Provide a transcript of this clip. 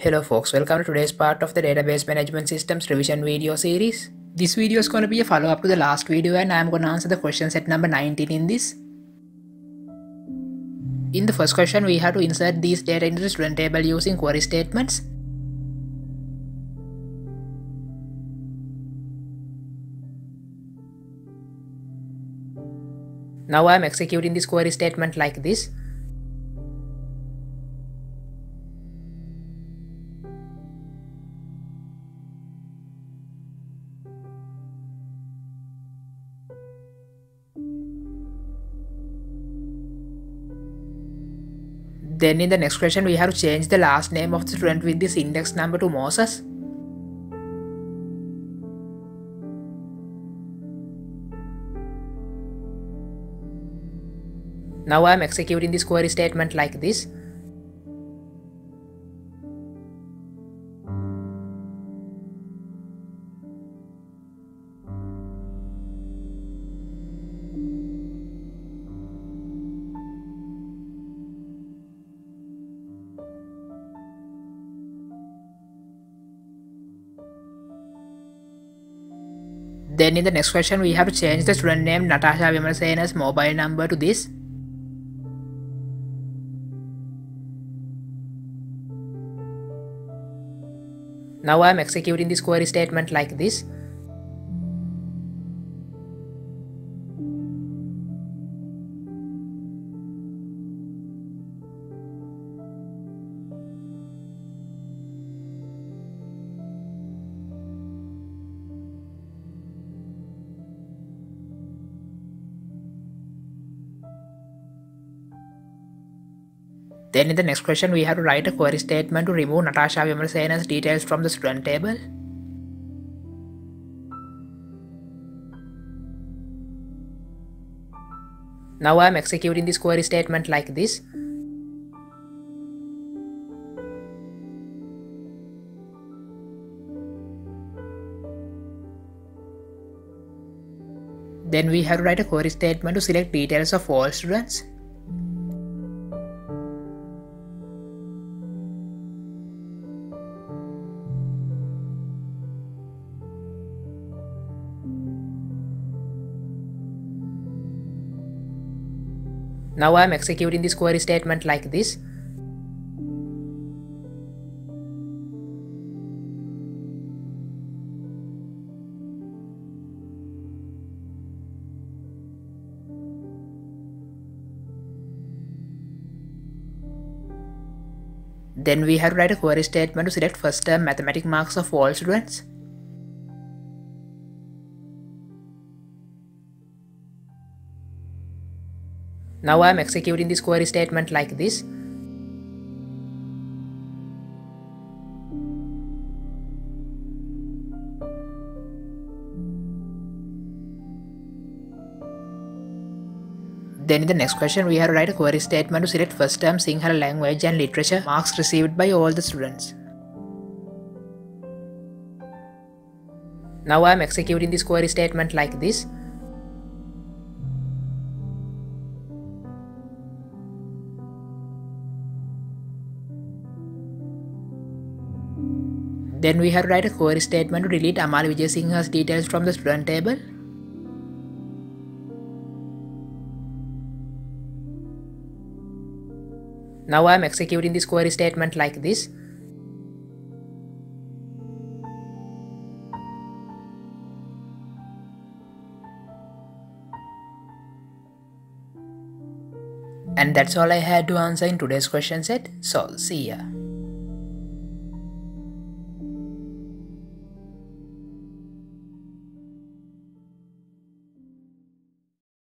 Hello folks, welcome to today's part of the Database Management Systems revision video series. This video is going to be a follow-up to the last video and I'm going to answer the question set number 19 in this. In the first question, we have to insert these data into the student table using query statements. Now I am executing this query statement like this. Then in the next question we have to change the last name of the student with this index number to Moses. Now I am executing this query statement like this. Then in the next question we have to change the student name Natasha Vimalsena's mobile number to this. Now I am executing this query statement like this. Then in the next question, we have to write a query statement to remove Natasha Vimalsena's details from the student table. Now I am executing this query statement like this. Then we have to write a query statement to select details of all students. Now I am executing this query statement like this. Then we have to write a query statement to select first term mathematics marks of all students. Now I am executing this query statement like this. Then in the next question we have to write a query statement to select first term Sinhala language and literature marks received by all the students. Now I am executing this query statement like this. Then we have to write a query statement to delete Amali Vijay details from the student table. Now I am executing this query statement like this. And that's all I had to answer in today's question set. So, see ya.